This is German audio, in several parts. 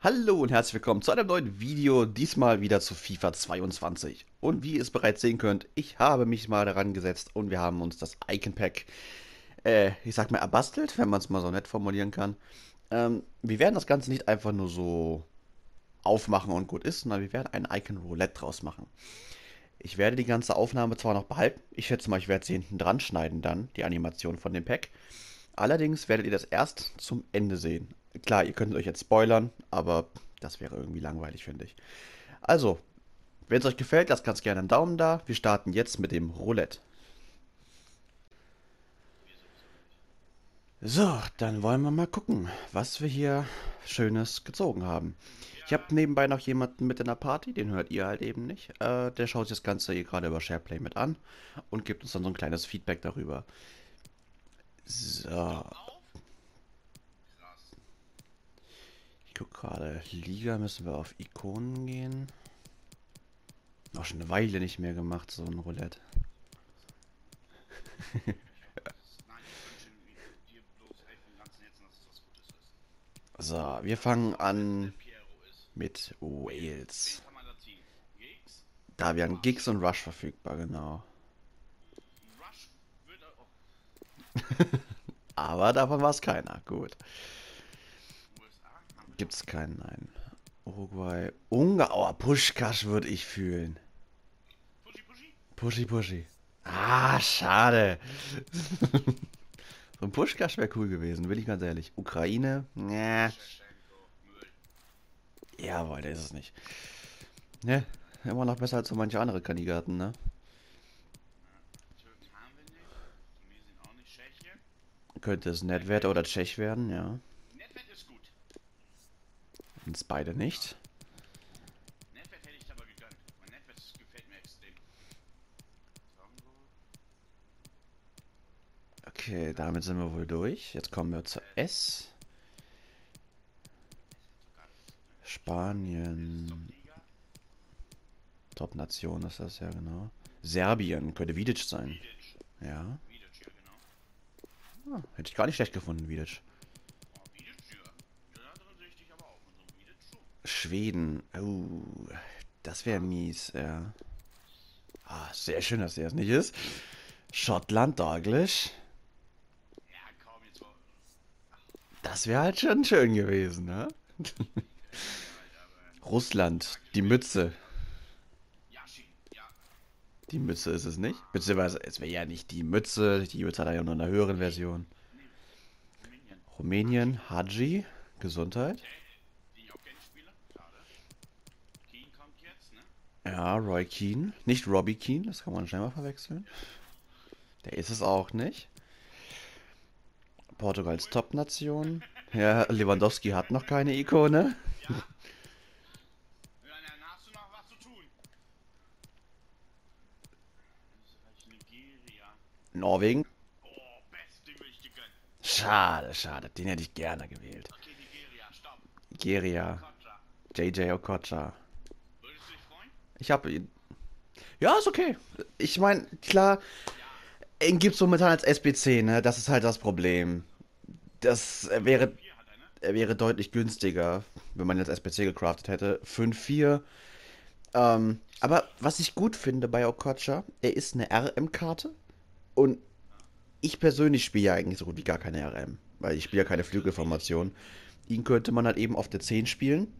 Hallo und herzlich willkommen zu einem neuen Video, diesmal wieder zu FIFA 22. Und wie ihr es bereits sehen könnt, ich habe mich mal daran gesetzt und wir haben uns das Icon Pack, äh, ich sag mal, erbastelt, wenn man es mal so nett formulieren kann. Ähm, wir werden das Ganze nicht einfach nur so aufmachen und gut ist, sondern wir werden ein Icon Roulette draus machen. Ich werde die ganze Aufnahme zwar noch behalten, ich schätze mal, ich werde sie hinten dran schneiden dann, die Animation von dem Pack. Allerdings werdet ihr das erst zum Ende sehen. Klar, ihr könnt euch jetzt spoilern, aber das wäre irgendwie langweilig, finde ich. Also, wenn es euch gefällt, lasst ganz gerne einen Daumen da. Wir starten jetzt mit dem Roulette. So, dann wollen wir mal gucken, was wir hier Schönes gezogen haben. Ich habe nebenbei noch jemanden mit in der Party, den hört ihr halt eben nicht. Äh, der schaut sich das Ganze hier gerade über SharePlay mit an und gibt uns dann so ein kleines Feedback darüber. So. Gucke gerade. Liga müssen wir auf Ikonen gehen. Auch schon eine Weile nicht mehr gemacht, so ein Roulette. so, wir fangen an mit Wales. Da wären Gigs und Rush verfügbar, genau. Aber davon war es keiner. Gut. Gibt es keinen, nein. Uruguay. Ungarn. Oh, Pushkash würde ich fühlen. Pushy, pushy. Ah, schade. so ein Pushkash wäre cool gewesen, will ich ganz ehrlich. Ukraine. Ja. Jawohl, der ist es nicht. Ne? Immer noch besser als so manche andere Kandidaten, ne? Könnte es Netwert oder Tschech werden, ja. Netwert ist gut. Uns beide nicht. Netwert hätte ich aber gegönnt. Mein Netwert gefällt mir extrem. Okay, damit sind wir wohl durch. Jetzt kommen wir zu S. Spanien. Top-Nation ist das ja genau. Serbien könnte Vidic sein. Ja. Ah, hätte ich gar nicht schlecht gefunden, Vidic. Schweden. Oh, das wäre mies, ja. Ah, sehr schön, dass er es nicht ist. Schottland, Douglas. Das wäre halt schon schön gewesen, ne? Russland, die Mütze. Die Mütze ist es nicht. Beziehungsweise, es wäre ja nicht die Mütze. Die Mütze hat ja nur in einer höheren Version. Rumänien, Haji, Gesundheit. Ja, Roy Keane. Nicht Robbie Keane, das kann man schnell mal verwechseln. Der ist es auch nicht. Portugals Top-Nation. Ja, Lewandowski hat noch keine Ikone. Norwegen. Schade, schade. Den hätte ich gerne gewählt. Nigeria. JJ Okocha. Ich habe ihn. Ja, ist okay. Ich meine, klar, ihn gibt es momentan als SBC, ne? Das ist halt das Problem. Das wäre, er wäre deutlich günstiger, wenn man jetzt SBC gecraftet hätte. 5-4. Ähm, aber was ich gut finde bei Okocha, er ist eine RM-Karte. Und ich persönlich spiele ja eigentlich so gut wie gar keine RM, weil ich spiele ja keine Flügelformation. Ihn könnte man halt eben auf der 10 spielen.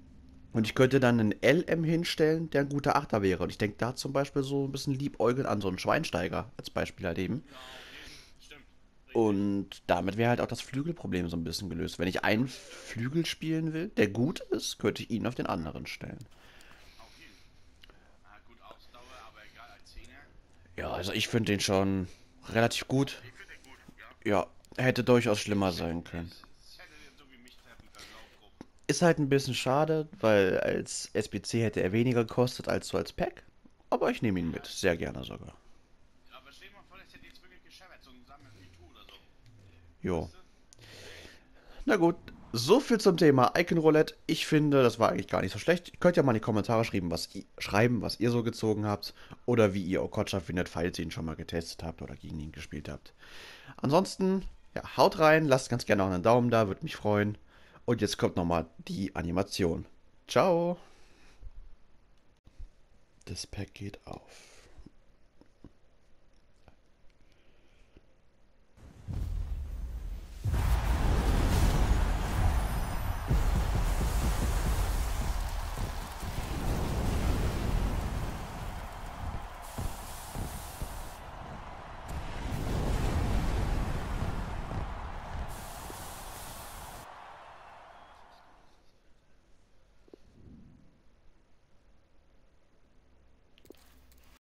Und ich könnte dann einen LM hinstellen, der ein guter Achter wäre. Und ich denke da zum Beispiel so ein bisschen liebäugeln an so einen Schweinsteiger als Beispiel halt eben. Und damit wäre halt auch das Flügelproblem so ein bisschen gelöst. Wenn ich einen Flügel spielen will, der gut ist, könnte ich ihn auf den anderen stellen. Ja, also ich finde den schon relativ gut. Ja, hätte durchaus schlimmer sein können. Ist halt ein bisschen schade, weil als SBC hätte er weniger gekostet als so als Pack. Aber ich nehme ihn mit, sehr gerne sogar. Jo. Na gut, so viel zum Thema Icon Roulette. Ich finde, das war eigentlich gar nicht so schlecht. Ihr könnt ja mal in die Kommentare schreiben, was, schreiben, was ihr so gezogen habt. Oder wie ihr Okocha findet, falls ihr ihn schon mal getestet habt oder gegen ihn gespielt habt. Ansonsten, ja, haut rein, lasst ganz gerne auch einen Daumen da, würde mich freuen. Und jetzt kommt nochmal die Animation. Ciao. Das Pack geht auf.